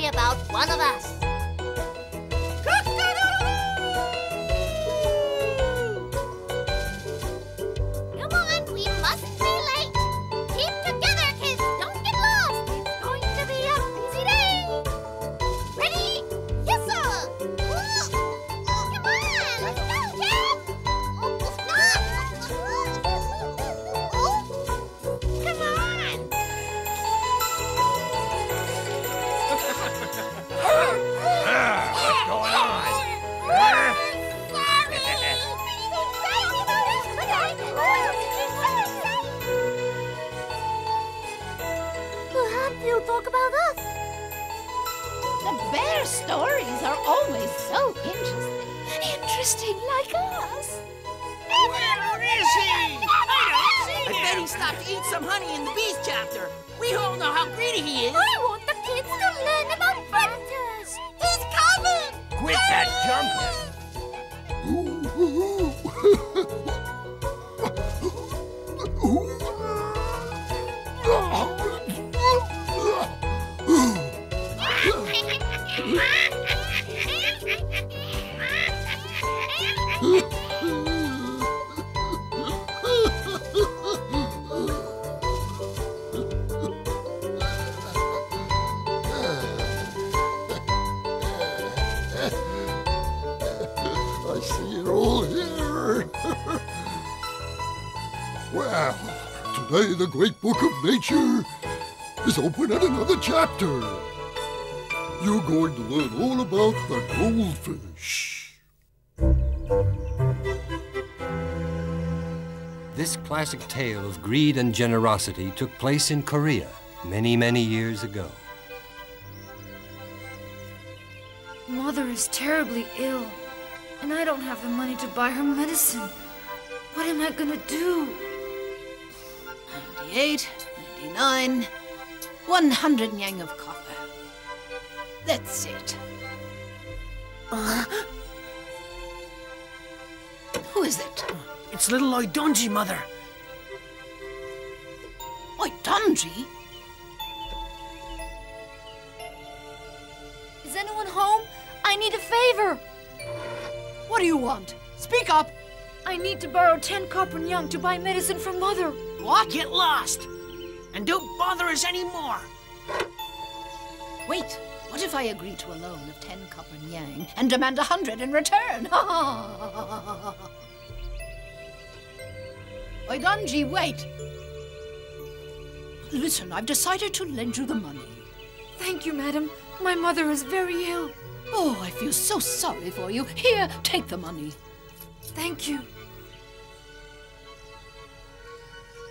Story about one of us. Well, today the great book of nature is open at another chapter. You're going to learn all about the goldfish. This classic tale of greed and generosity took place in Korea many, many years ago. Mother is terribly ill, and I don't have the money to buy her medicine. What am I gonna do? 98, 99, 100 yang of copper. That's it. Uh, who is it? It's little Oidonji, Mother. Oidonji? Is anyone home? I need a favor. What do you want? Speak up. I need to borrow 10 copper yang to buy medicine for Mother. What? Get lost. And don't bother us anymore. Wait, what if I agree to a loan of 10 copper yang and demand a 100 in return? Oidonji, wait. Listen, I've decided to lend you the money. Thank you, madam. My mother is very ill. Oh, I feel so sorry for you. Here, take the money. Thank you.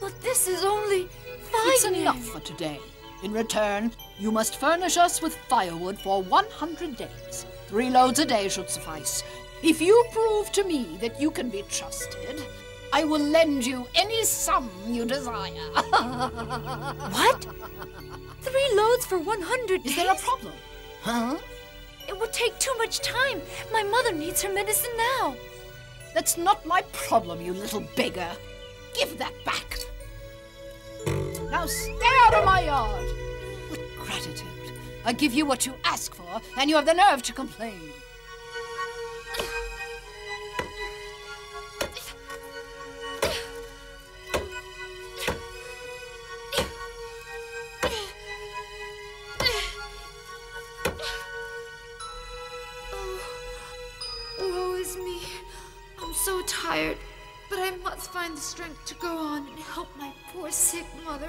But this is only five It's yen. enough for today. In return, you must furnish us with firewood for 100 days. Three loads a day should suffice. If you prove to me that you can be trusted, I will lend you any sum you desire. What? Three loads for 100 days? Is there a problem? Huh? It would take too much time. My mother needs her medicine now. That's not my problem, you little beggar. Give that back. Now stay out of my yard. Gratitude. I give you what you ask for, and you have the nerve to complain. Oh, so tired, but I must find the strength to go on and help my poor sick mother.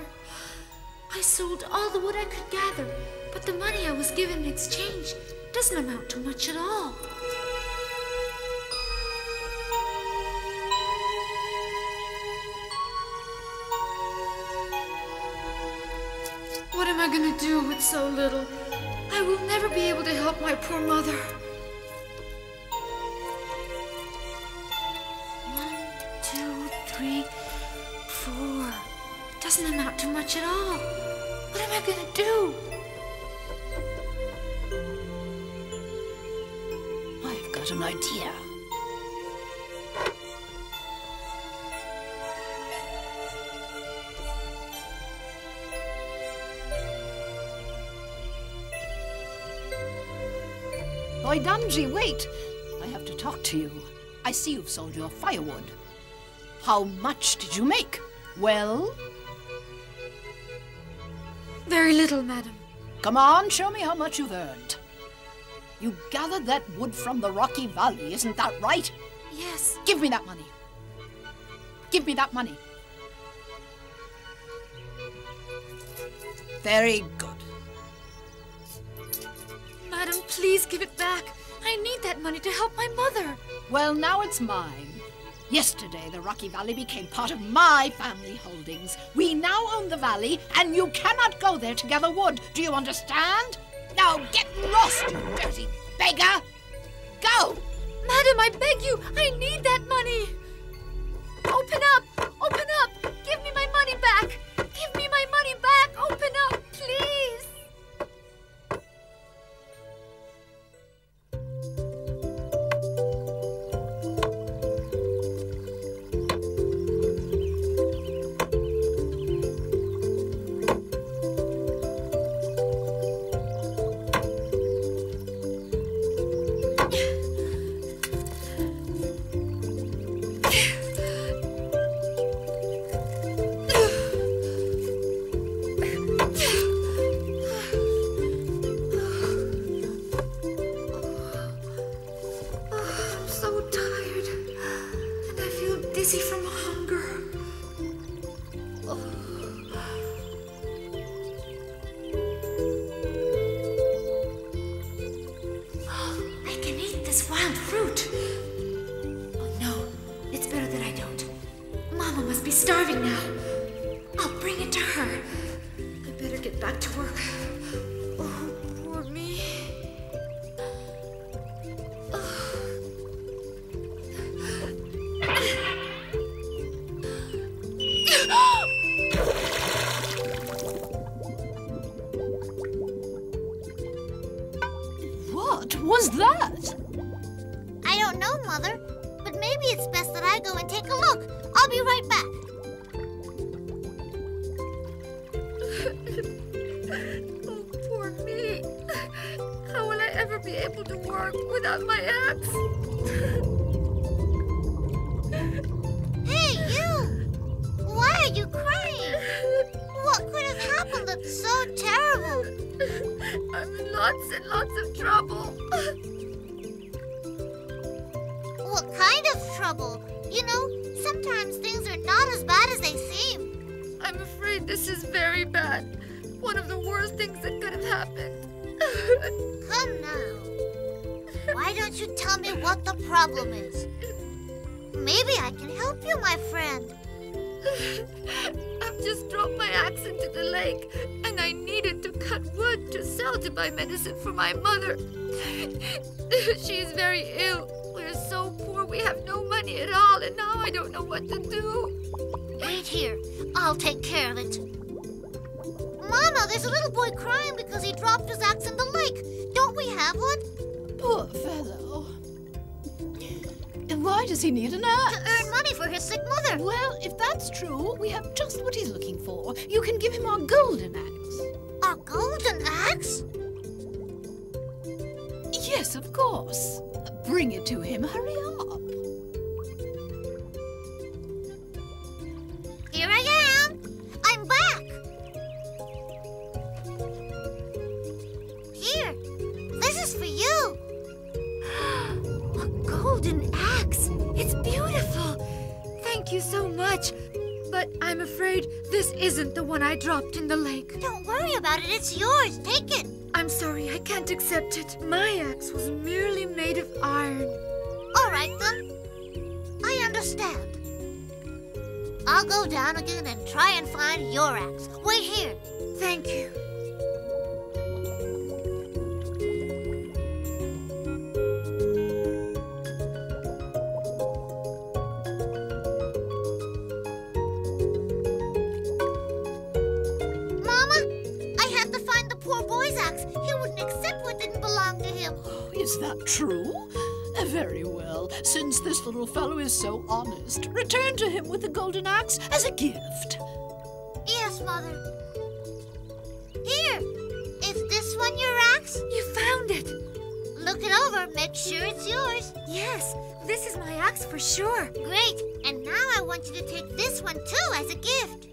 I sold all the wood I could gather, but the money I was given in exchange doesn't amount to much at all. What am I gonna do with so little? I will never be able to help my poor mother. much at all. What am I going to do? I've got an idea. Oidonji, wait! I have to talk to you. I see you've sold your firewood. How much did you make? Well? Very little, madam. come on, show me how much you've earned. You gathered that wood from the Rocky Valley, isn't that right? Yes. Give me that money. Give me that money. Very good. Madam, please give it back. I need that money to help my mother. Well, now it's mine. Yesterday, the Rocky Valley became part of my family holdings. We now own the valley, and you cannot go there to gather wood. Do you understand? Now get lost, you dirty beggar! Go! Madam, I beg you, I need that money. Open up! Dizzy I'll be right back. Oh, poor me. How will I ever be able to work without my axe? Hey, you! Why are you crying? What could have happened that's so terrible? I'm in lots and lots of trouble. What kind of trouble? You know, sometimes things are not as bad as they seem. I'm afraid this is very bad. One of the worst things that could have happened. Come now. Why don't you tell me what the problem is? Maybe I can help you, my friend. I've just dropped my axe into the lake, and I needed to cut wood to sell to buy medicine for my mother. She's very ill. We're so poor, we have no money at all, and now I don't know what to do. Wait here. I'll take care of it. Mama, there's a little boy crying because he dropped his axe in the lake. Don't we have one? Poor fellow. And why does he need an axe? To earn money for his sick mother. Well, if that's true, we have just what he's looking for. You can give him our golden axe. Our golden axe? Yes, of course. Bring it to him. Hurry up. This isn't the one I dropped in the lake. Don't worry about it. It's yours. Take it. I'm sorry, I can't accept it. My axe was merely made of iron. All right, then. I understand. I'll go down again and try and find your axe. Wait here. Thank you. Is that true? Very well. Since this little fellow is so honest, return to him with the golden axe as a gift. Yes, Mother. Here. Is this one your axe? You found it. look it over, make sure it's yours. Yes, this is my axe for sure. Great. And now I want you to take this one too as a gift.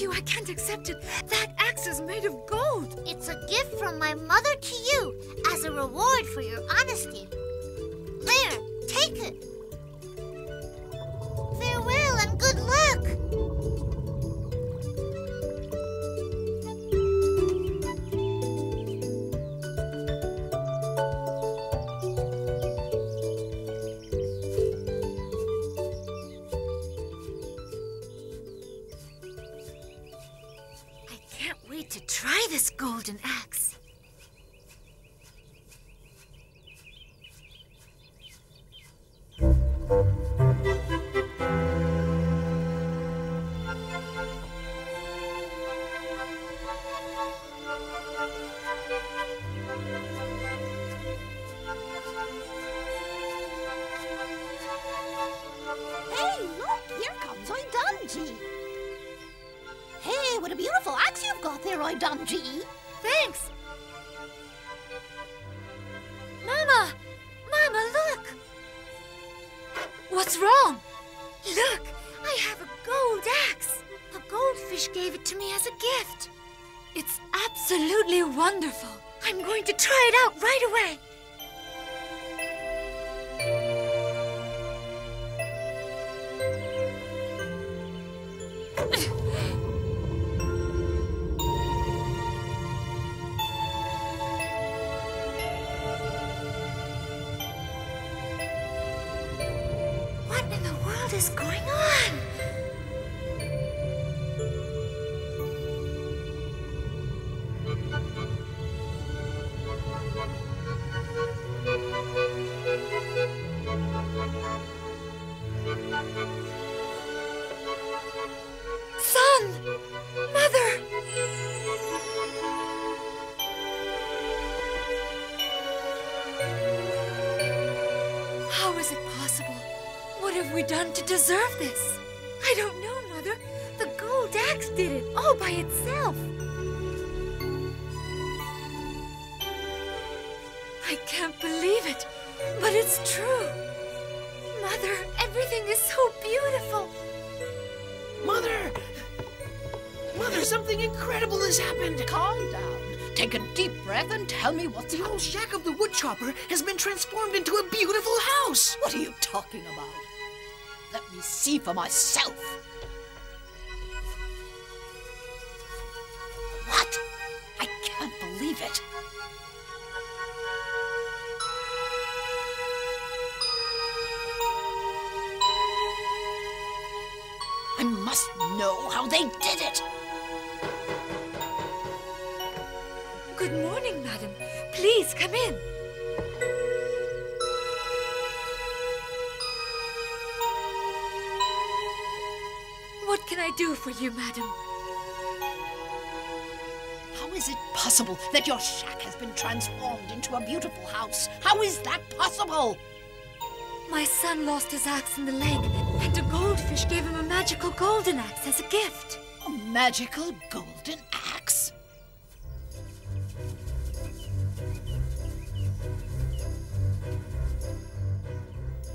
You. I can't accept it. That axe is made of gold. It's a gift from my mother to you as a reward for your honesty. There, take it. What a beautiful axe you've got there, Oidonji. Thanks. Mama! Mama, look! What's wrong? Look, I have a gold axe. A goldfish gave it to me as a gift. It's absolutely wonderful. I'm going to try it out right away. Done to deserve this? I don't know, Mother. The gold axe did it all by itself. I can't believe it, but it's true. Mother, everything is so beautiful. Mother! Mother, something incredible has happened! Calm down. Take a deep breath and tell me what's The old shack of the woodchopper has been transformed into a beautiful house! What are you talking about? Me see for myself. What? I can't believe it. I must know how they did it. Good morning, madam. Please come in. Can I do for you, madam? How is it possible that your shack has been transformed into a beautiful house? How is that possible? My son lost his axe in the lake, and a goldfish gave him a magical golden axe as a gift. A magical golden axe?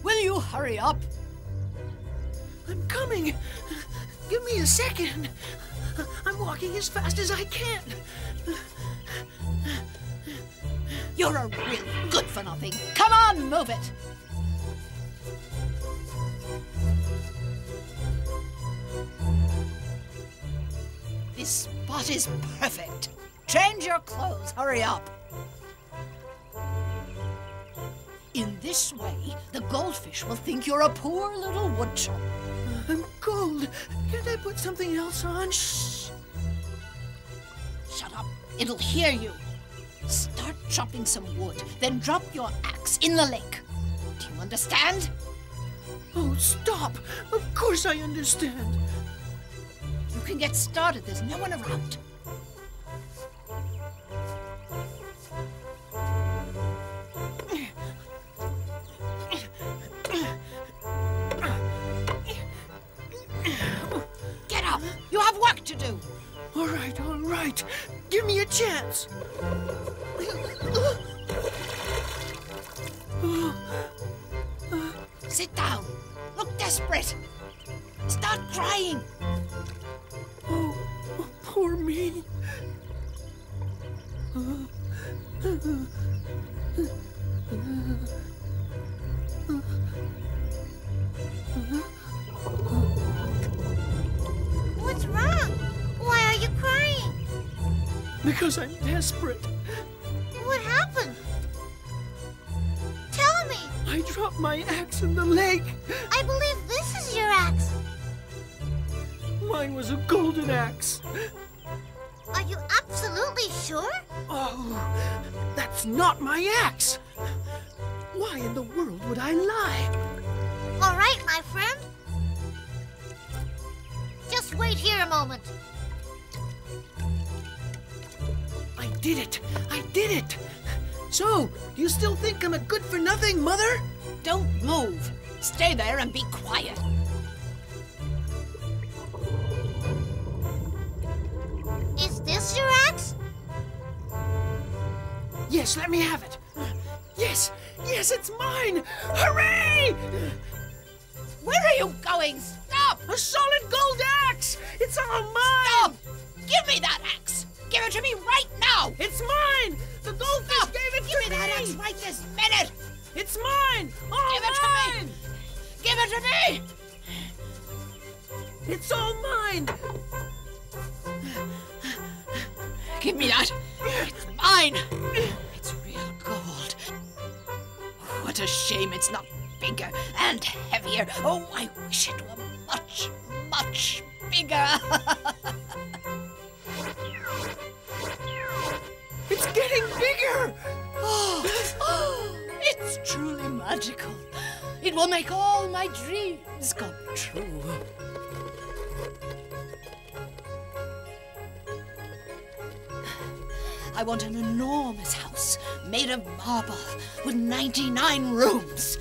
Will you hurry up? I'm coming! Give me a second! I'm walking as fast as I can! You're a real good for nothing. Come on, move it. This spot is perfect. Change your clothes. Hurry up. In this way, the goldfish will think you're a poor little woodchopper. I'm cold. Can't I put something else on? Shh! Shut up. It'll hear you. Start chopping some wood, then drop your axe in the lake. Do you understand? Oh, stop! Of course I understand. You can get started. There's no one around. Right. Give me a chance. Sit down. Look desperate. Start crying. Oh, poor me. Because I'm desperate. What happened? Tell me. I dropped my axe in the lake. I believe this is your axe. Mine was a golden axe. Are you absolutely sure? Oh, that's not my axe. Why in the world would I lie? All right, my friend. Just wait here a moment. Did it! I did it! So, do you still think I'm a good for nothing, Mother? Don't move. Stay there and be quiet. Is this your axe? Yes, let me have it. Yes, yes, it's mine! Hooray! Where are you going? Stop! A solid gold axe! It's all mine! Stop! Give me that axe! Give it to me right now! It's mine! The goldfish Stop! gave it Give to me that axe right this minute! It's mine! All Give it to me! Give it to me! It's all mine! Give me that! It's mine! It's real gold. What a shame it's not bigger and heavier. Oh, I wish it were much, much bigger. will make all my dreams come true. I want an enormous house made of marble with 99 rooms.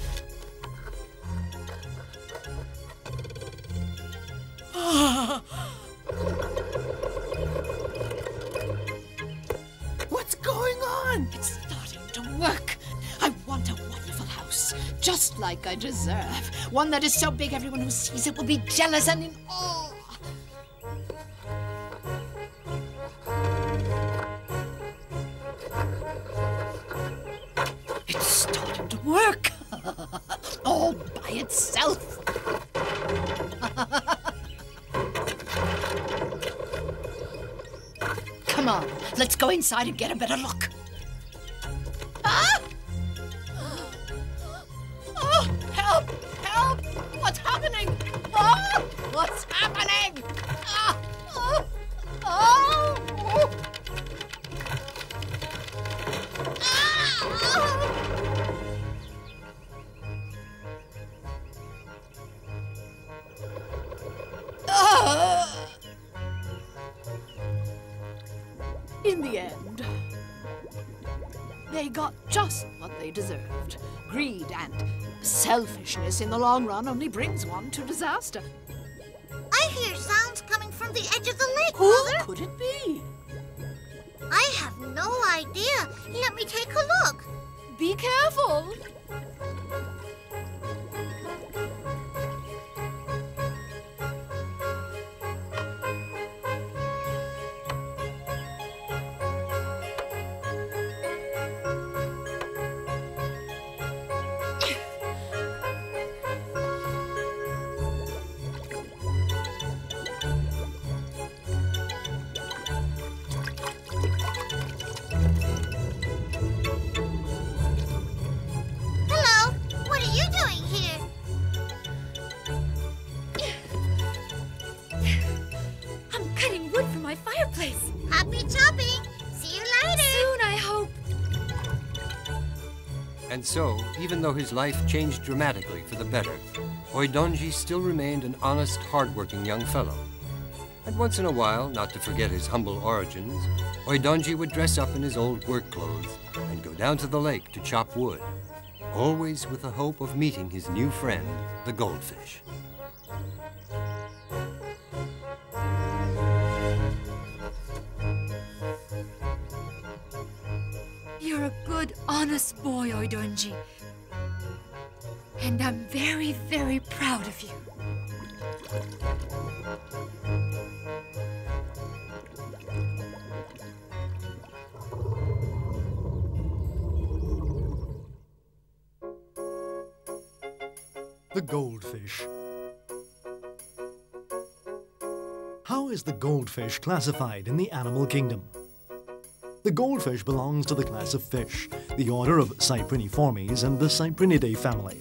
Like I deserve. One that is so big everyone who sees it will be jealous and in awe. It's starting to work. All by itself. Come on, let's go inside and get a better look. In the long run only brings one to disaster. I hear sounds coming from the edge of the lake, Who Mother. could it be? I have no idea. Let me take a look. Be careful. So, even though his life changed dramatically for the better, Oidonji still remained an honest, hard-working young fellow. And once in a while, not to forget his humble origins, Oidonji would dress up in his old work clothes and go down to the lake to chop wood, always with the hope of meeting his new friend, the goldfish. Honest boy, Oidonji. And I'm very, very proud of you. The goldfish. How is the goldfish classified in the animal kingdom? The goldfish belongs to the class of fish, the order of Cypriniformes and the Cyprinidae family.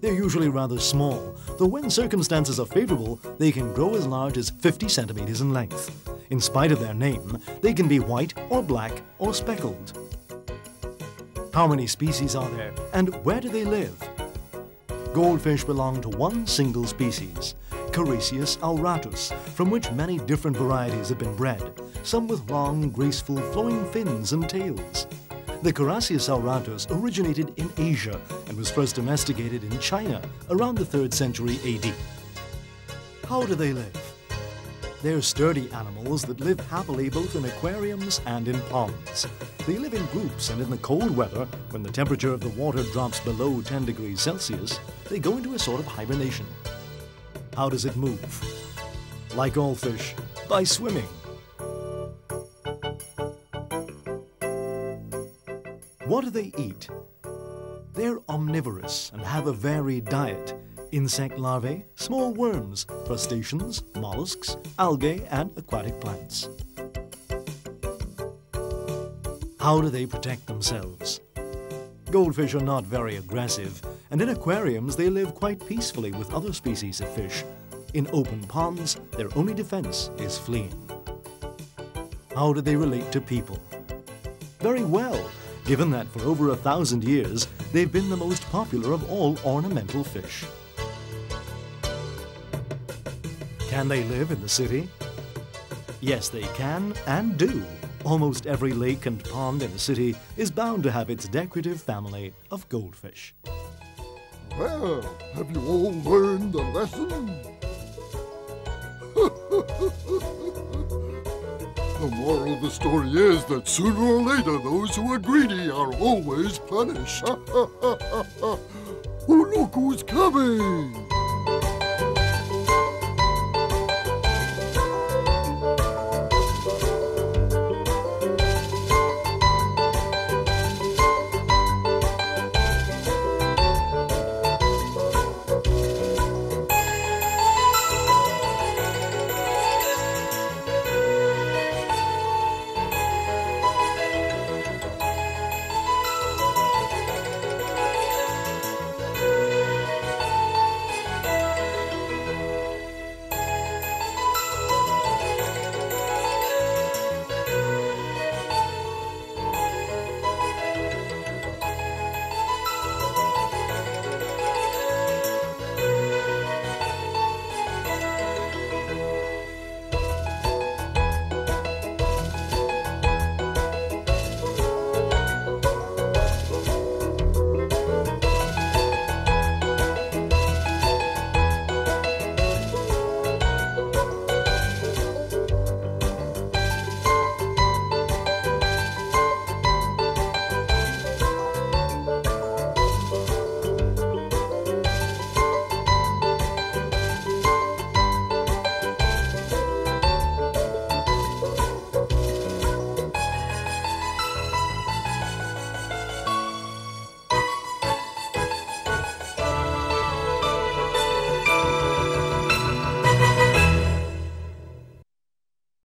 They're usually rather small, though when circumstances are favorable, they can grow as large as 50 centimeters in length. In spite of their name, they can be white or black or speckled. How many species are there, and where do they live? Goldfish belong to one single species, Carassius auratus, from which many different varieties have been bred, some with long, graceful, flowing fins and tails. The Carassius auratus originated in Asia and was first domesticated in China around the 3rd century AD. How do they live? They're sturdy animals that live happily both in aquariums and in ponds. They live in groups and in the cold weather, when the temperature of the water drops below 10 degrees Celsius, they go into a sort of hibernation. How does it move? Like all fish, by swimming. What do they eat? They're omnivorous and have a varied diet. Insect larvae, small worms, crustaceans, mollusks, algae, and aquatic plants. How do they protect themselves? Goldfish are not very aggressive, and in aquariums they live quite peacefully with other species of fish. In open ponds, their only defense is fleeing. How do they relate to people? Very well, given that for over a thousand years they've been the most popular of all ornamental fish. Can they live in the city? Yes, they can and do. Almost every lake and pond in a city is bound to have its decorative family of goldfish. Well, have you all learned the lesson? the moral of the story is that sooner or later those who are greedy are always punished. oh, look who's coming!